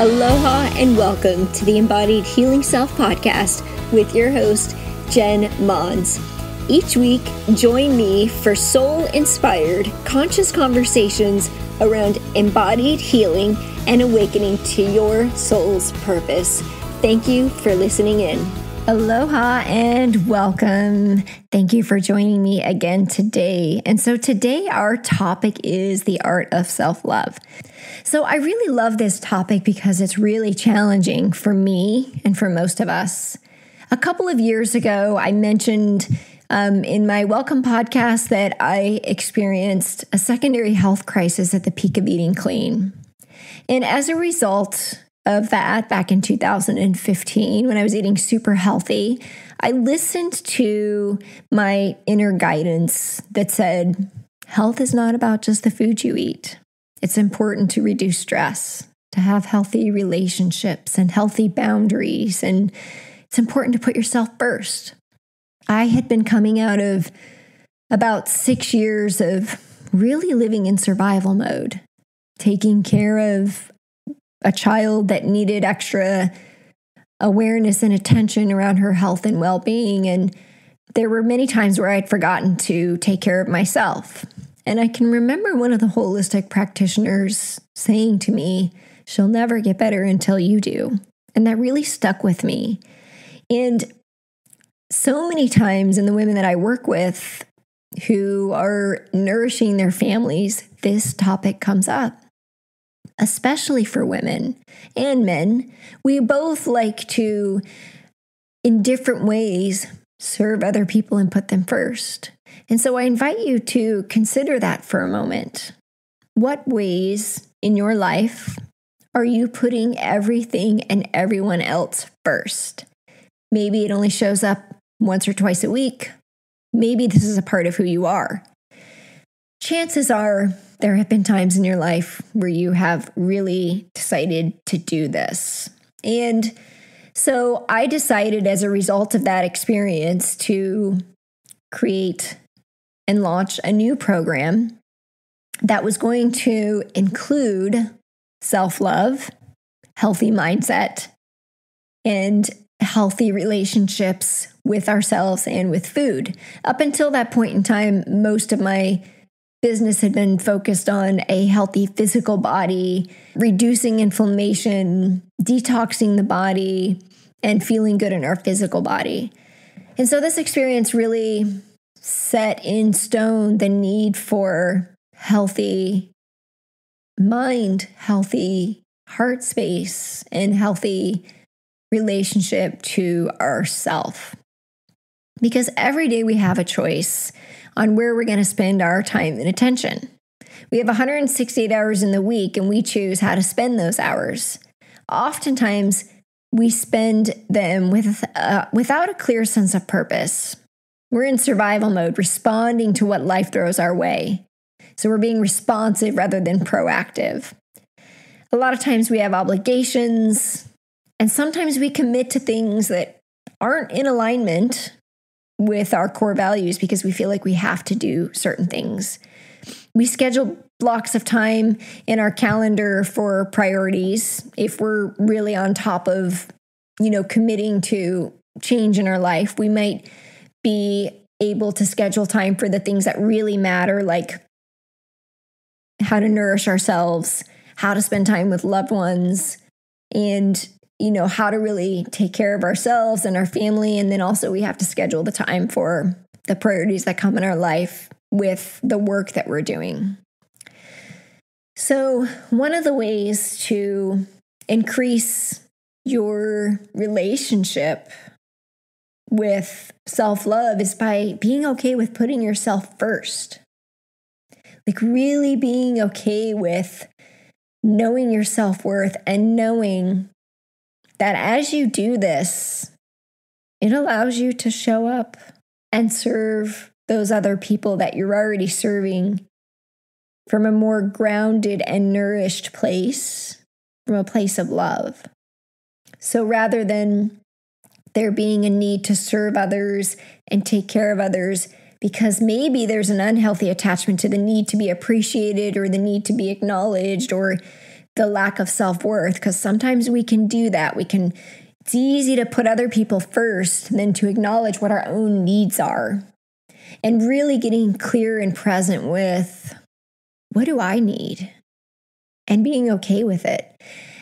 Aloha and welcome to the Embodied Healing Self podcast with your host, Jen Mons. Each week, join me for soul inspired, conscious conversations around embodied healing and awakening to your soul's purpose. Thank you for listening in. Aloha and welcome. Thank you for joining me again today. And so, today, our topic is the art of self love. So, I really love this topic because it's really challenging for me and for most of us. A couple of years ago, I mentioned um, in my welcome podcast that I experienced a secondary health crisis at the peak of eating clean. And as a result of that, back in 2015, when I was eating super healthy, I listened to my inner guidance that said, Health is not about just the food you eat. It's important to reduce stress, to have healthy relationships and healthy boundaries. And it's important to put yourself first. I had been coming out of about six years of really living in survival mode, taking care of a child that needed extra awareness and attention around her health and well being. And there were many times where I'd forgotten to take care of myself. And I can remember one of the holistic practitioners saying to me, She'll never get better until you do. And that really stuck with me. And so many times in the women that I work with who are nourishing their families, this topic comes up, especially for women and men. We both like to, in different ways, serve other people and put them first. And so I invite you to consider that for a moment. What ways in your life are you putting everything and everyone else first? Maybe it only shows up once or twice a week. Maybe this is a part of who you are. Chances are there have been times in your life where you have really decided to do this. And so I decided as a result of that experience to create and launch a new program that was going to include self love, healthy mindset, and healthy relationships with ourselves and with food. Up until that point in time, most of my business had been focused on a healthy physical body, reducing inflammation, detoxing the body, and feeling good in our physical body. And so this experience really set in stone the need for healthy mind, healthy heart space, and healthy relationship to ourself. Because every day we have a choice on where we're going to spend our time and attention. We have 168 hours in the week and we choose how to spend those hours. Oftentimes, we spend them with, uh, without a clear sense of purpose. We're in survival mode, responding to what life throws our way. So we're being responsive rather than proactive. A lot of times we have obligations, and sometimes we commit to things that aren't in alignment with our core values because we feel like we have to do certain things. We schedule blocks of time in our calendar for priorities if we're really on top of, you know, committing to change in our life. We might be able to schedule time for the things that really matter like how to nourish ourselves, how to spend time with loved ones, and you know, how to really take care of ourselves and our family. And then also, we have to schedule the time for the priorities that come in our life with the work that we're doing. So, one of the ways to increase your relationship with self love is by being okay with putting yourself first. Like, really being okay with knowing your self worth and knowing that as you do this, it allows you to show up and serve those other people that you're already serving from a more grounded and nourished place, from a place of love. So rather than there being a need to serve others and take care of others, because maybe there's an unhealthy attachment to the need to be appreciated or the need to be acknowledged or the lack of self worth because sometimes we can do that. We can, it's easy to put other people first than to acknowledge what our own needs are. And really getting clear and present with what do I need? And being okay with it.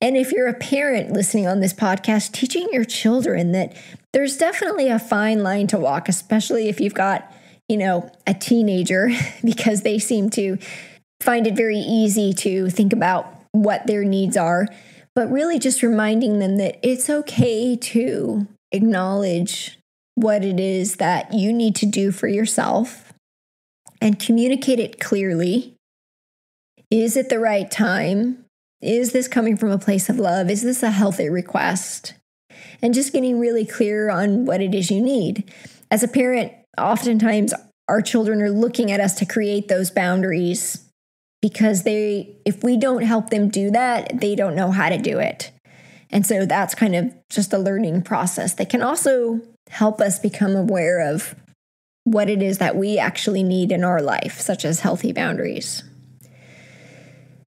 And if you're a parent listening on this podcast, teaching your children that there's definitely a fine line to walk, especially if you've got, you know, a teenager, because they seem to find it very easy to think about what their needs are, but really just reminding them that it's okay to acknowledge what it is that you need to do for yourself and communicate it clearly. Is it the right time? Is this coming from a place of love? Is this a healthy request? And just getting really clear on what it is you need. As a parent, oftentimes our children are looking at us to create those boundaries because they if we don't help them do that, they don't know how to do it. And so that's kind of just a learning process that can also help us become aware of what it is that we actually need in our life, such as healthy boundaries.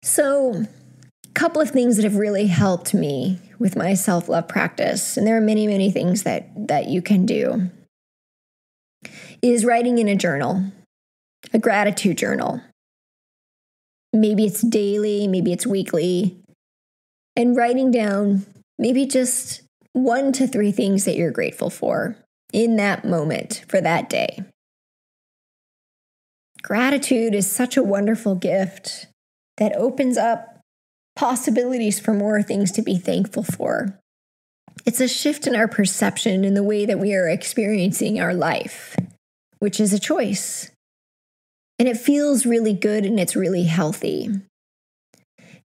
So, a couple of things that have really helped me with my self-love practice, and there are many, many things that that you can do, is writing in a journal, a gratitude journal. Maybe it's daily, maybe it's weekly. And writing down maybe just one to three things that you're grateful for in that moment for that day. Gratitude is such a wonderful gift that opens up possibilities for more things to be thankful for. It's a shift in our perception in the way that we are experiencing our life, which is a choice. And it feels really good and it's really healthy.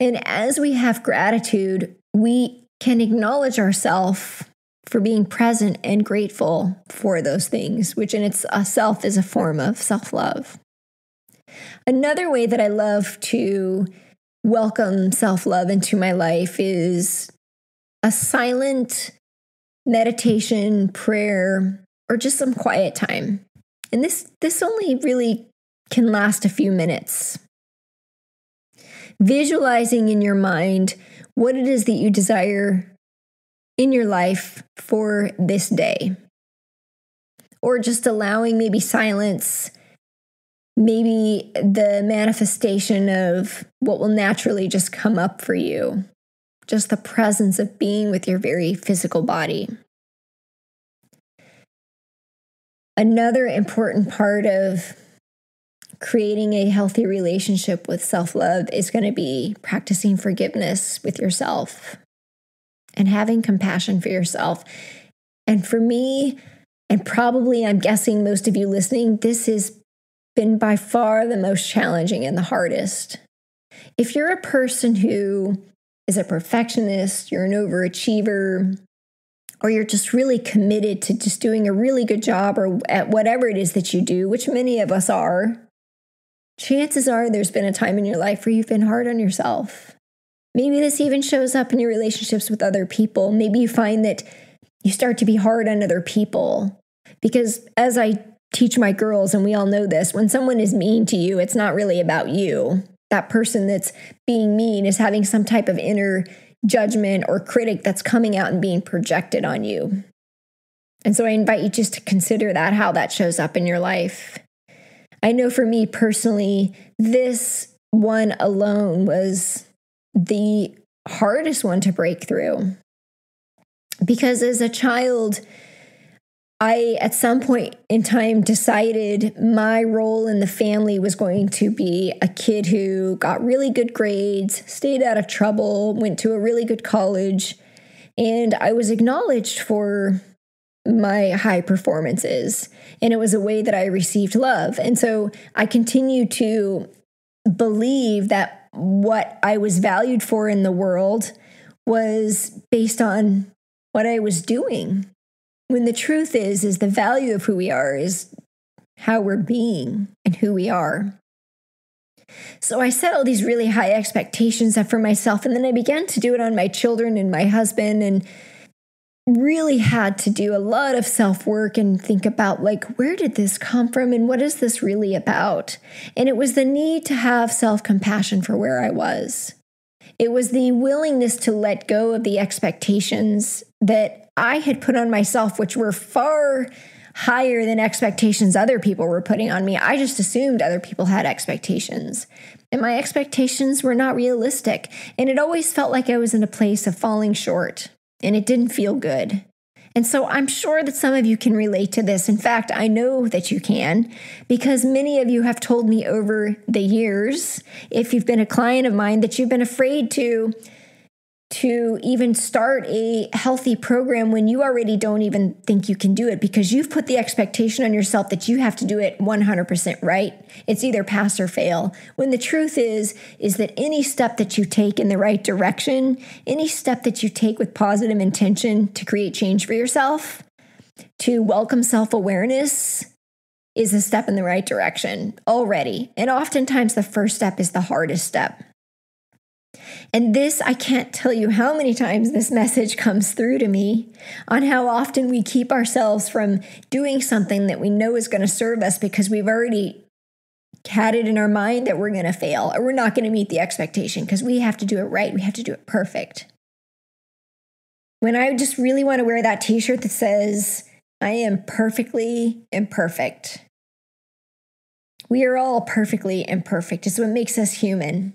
And as we have gratitude, we can acknowledge ourselves for being present and grateful for those things, which in itself uh, is a form of self love. Another way that I love to welcome self love into my life is a silent meditation, prayer, or just some quiet time. And this this only really can last a few minutes. Visualizing in your mind what it is that you desire in your life for this day. Or just allowing maybe silence, maybe the manifestation of what will naturally just come up for you, just the presence of being with your very physical body. Another important part of creating a healthy relationship with self love is going to be practicing forgiveness with yourself and having compassion for yourself. And for me, and probably I'm guessing most of you listening, this has been by far the most challenging and the hardest. If you're a person who is a perfectionist, you're an overachiever, or you're just really committed to just doing a really good job or at whatever it is that you do, which many of us are, chances are there's been a time in your life where you've been hard on yourself. Maybe this even shows up in your relationships with other people. Maybe you find that you start to be hard on other people. Because as I teach my girls, and we all know this, when someone is mean to you, it's not really about you. That person that's being mean is having some type of inner judgment or critic that's coming out and being projected on you. And so I invite you just to consider that, how that shows up in your life. I know for me personally, this one alone was the hardest one to break through. Because as a child, I, at some point in time, decided my role in the family was going to be a kid who got really good grades, stayed out of trouble, went to a really good college, and I was acknowledged for my high performances. And it was a way that I received love. And so I continue to believe that what I was valued for in the world was based on what I was doing. When the truth is, is the value of who we are is how we're being and who we are. So I set all these really high expectations up for myself, and then I began to do it on my children and my husband and really had to do a lot of self work and think about, like, where did this come from and what is this really about? And it was the need to have self compassion for where I was. It was the willingness to let go of the expectations that I had put on myself, which were far higher than expectations other people were putting on me. I just assumed other people had expectations. And my expectations were not realistic. And it always felt like I was in a place of falling short. And it didn't feel good. And so I'm sure that some of you can relate to this. In fact, I know that you can because many of you have told me over the years, if you've been a client of mine, that you've been afraid to to even start a healthy program when you already don't even think you can do it because you've put the expectation on yourself that you have to do it 100% right. It's either pass or fail. When the truth is is that any step that you take in the right direction, any step that you take with positive intention to create change for yourself, to welcome self-awareness is a step in the right direction already. And oftentimes the first step is the hardest step. And this, I can't tell you how many times this message comes through to me on how often we keep ourselves from doing something that we know is going to serve us because we've already had it in our mind that we're going to fail or we're not going to meet the expectation because we have to do it right. We have to do it perfect. When I just really want to wear that t shirt that says, I am perfectly imperfect. We are all perfectly imperfect. It's what makes us human.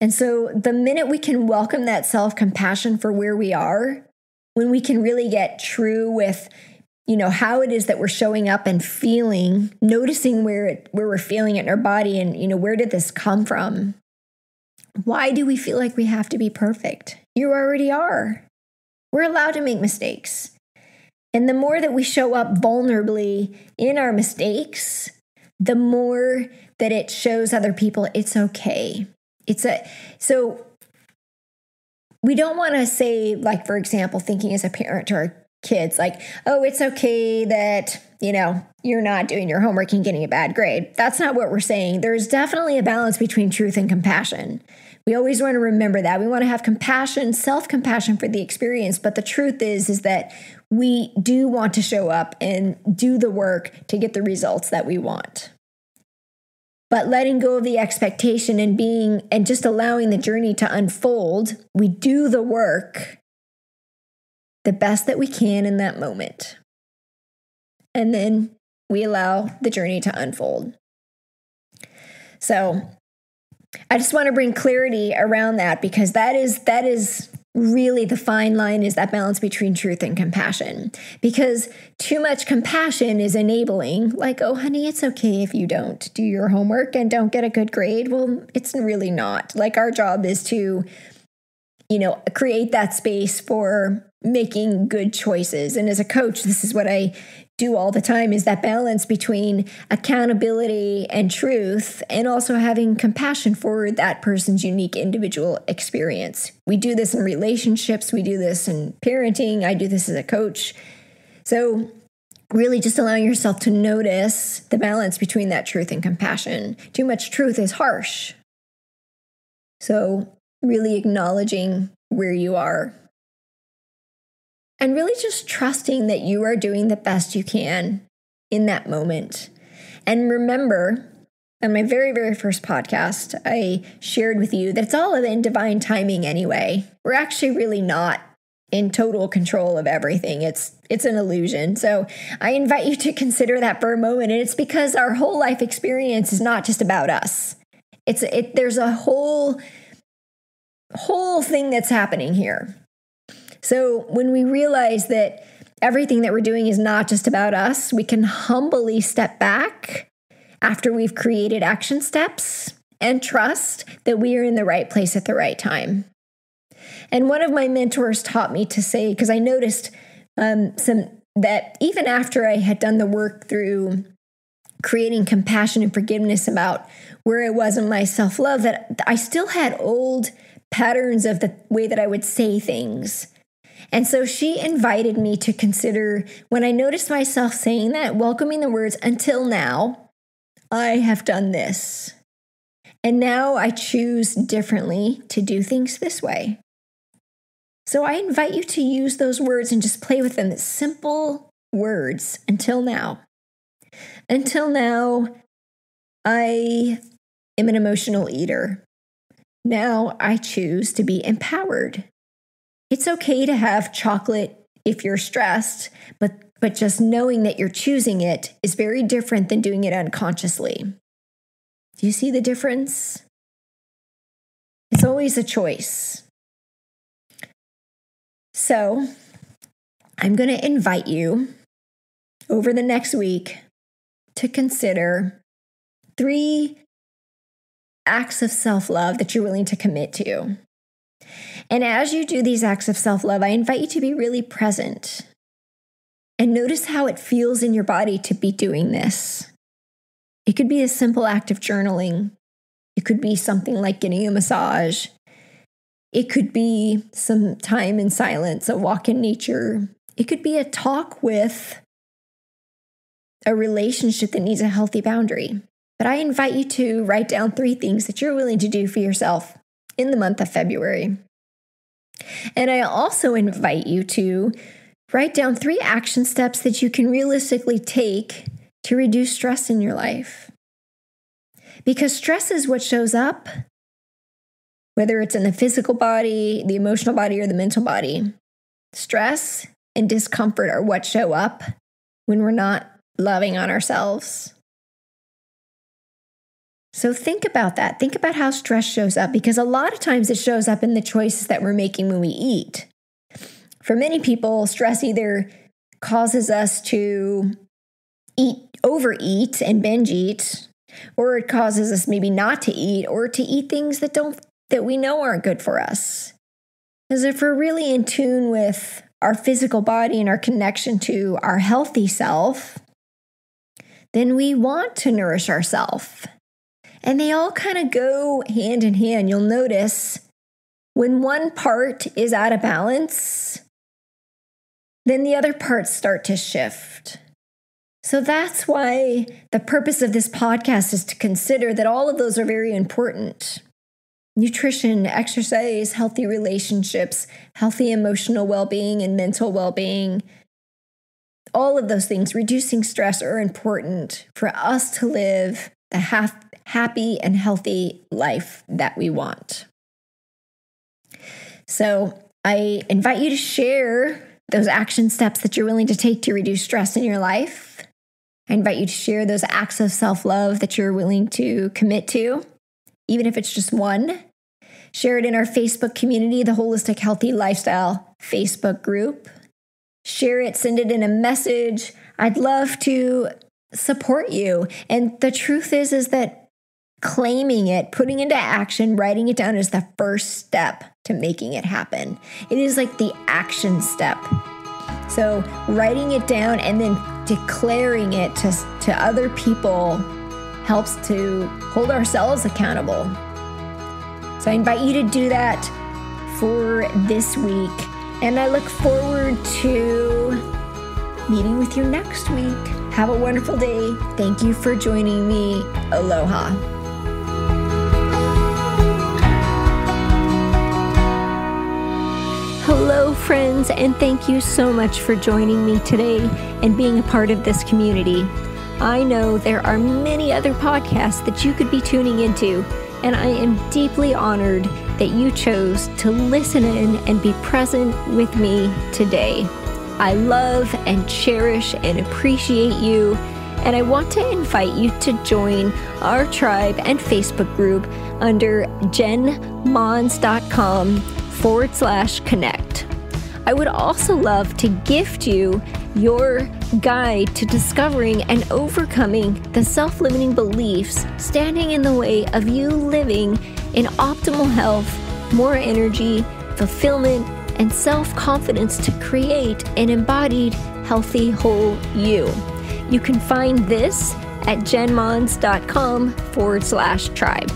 And so the minute we can welcome that self compassion for where we are, when we can really get true with you know how it is that we're showing up and feeling noticing where it where we're feeling it in our body and you know where did this come from? Why do we feel like we have to be perfect? You already are. We're allowed to make mistakes. And the more that we show up vulnerably in our mistakes the more that it shows other people it's okay it's a so we don't want to say like for example thinking as a parent to our kids like oh it's okay that you know you're not doing your homework and getting a bad grade. That's not what we're saying. There's definitely a balance between truth and compassion. We always want to remember that. We want to have compassion self-compassion for the experience but the truth is is that we do want to show up and do the work to get the results that we want but letting go of the expectation and being and just allowing the journey to unfold, we do the work the best that we can in that moment. And then we allow the journey to unfold. So, I just want to bring clarity around that because that is that is really the fine line is that balance between truth and compassion. Because too much compassion is enabling, like, oh, honey, it's okay if you don't do your homework and don't get a good grade. Well, it's really not. Like, our job is to, you know, create that space for making good choices. And as a coach, this is what I do all the time is that balance between accountability and truth and also having compassion for that person's unique individual experience. We do this in relationships, we do this in parenting, I do this as a coach. So, really just allowing yourself to notice the balance between that truth and compassion. Too much truth is harsh. So, really acknowledging where you are and really just trusting that you are doing the best you can in that moment. And remember, on my very, very first podcast, I shared with you that it's all in divine timing anyway. We're actually really not in total control of everything. It's it's an illusion. So I invite you to consider that for a moment. And it's because our whole life experience is not just about us. It's it there's a whole whole thing that's happening here. So when we realize that everything that we're doing is not just about us, we can humbly step back after we've created action steps and trust that we are in the right place at the right time. And one of my mentors taught me to say, because I noticed um, some that even after I had done the work through creating compassion and forgiveness about where I was in my self love, that I still had old patterns of the way that I would say things and so she invited me to consider when I noticed myself saying that, welcoming the words, until now, I have done this. And now I choose differently to do things this way. So I invite you to use those words and just play with them. It's simple words until now. Until now, I am an emotional eater. Now I choose to be empowered. It's okay to have chocolate if you're stressed, but, but just knowing that you're choosing it is very different than doing it unconsciously. Do you see the difference? It's always a choice. So, I'm going to invite you over the next week to consider three acts of self love that you're willing to commit to. And as you do these acts of self love, I invite you to be really present. And notice how it feels in your body to be doing this. It could be a simple act of journaling, it could be something like getting a massage, it could be some time in silence, a walk in nature, it could be a talk with a relationship that needs a healthy boundary. But I invite you to write down three things that you're willing to do for yourself in the month of February. And I also invite you to write down three action steps that you can realistically take to reduce stress in your life. Because stress is what shows up, whether it's in the physical body, the emotional body, or the mental body. Stress and discomfort are what show up when we're not loving on ourselves. So think about that. Think about how stress shows up because a lot of times it shows up in the choices that we're making when we eat. For many people, stress either causes us to eat, overeat, and binge eat, or it causes us maybe not to eat or to eat things that don't that we know aren't good for us. Because if we're really in tune with our physical body and our connection to our healthy self, then we want to nourish ourselves. And they all kind of go hand in hand. You'll notice when one part is out of balance, then the other parts start to shift. So that's why the purpose of this podcast is to consider that all of those are very important. Nutrition, exercise, healthy relationships, healthy emotional well being, and mental well being all of those things, reducing stress, are important for us to live the half, happy and healthy life that we want. So, I invite you to share those action steps that you're willing to take to reduce stress in your life. I invite you to share those acts of self love that you're willing to commit to, even if it's just one. Share it in our Facebook community, the Holistic Healthy Lifestyle Facebook group share it, send it in a message. I'd love to support you. And the truth is is that claiming it, putting into action, writing it down is the first step to making it happen. It is like the action step. So, writing it down and then declaring it to, to other people helps to hold ourselves accountable. So, I invite you to do that for this week. And I look forward to meeting with you next week. Have a wonderful day. Thank you for joining me. Aloha. Friends, and thank you so much for joining me today and being a part of this community. I know there are many other podcasts that you could be tuning into, and I am deeply honored that you chose to listen in and be present with me today. I love and cherish and appreciate you, and I want to invite you to join our tribe and Facebook group under jenmons.com forward slash connect. I would also love to gift you your guide to discovering and overcoming the self limiting beliefs standing in the way of you living in optimal health, more energy, fulfillment, and self confidence to create an embodied, healthy, whole you. You can find this at jenmons.com forward slash tribe.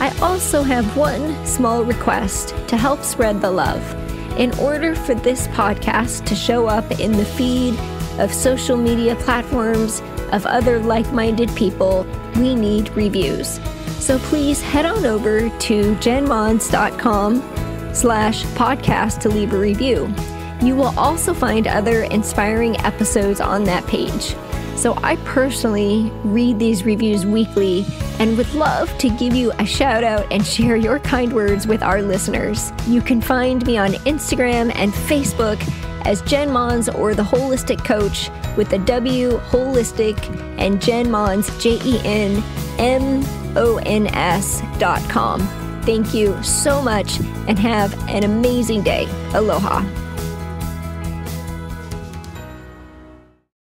I also have one small request to help spread the love. In order for this podcast to show up in the feed of social media platforms of other like minded people, we need reviews. So please head on over to jenmons.com slash podcast to leave a review. You will also find other inspiring episodes on that page. So I personally read these reviews weekly and would love to give you a shout out and share your kind words with our listeners. You can find me on Instagram and Facebook as Jen Mons or the Wholistic Coach with the W Wholistic and Jen Mons, J E N M O N S dot com. Thank you so much and have an amazing day. Aloha.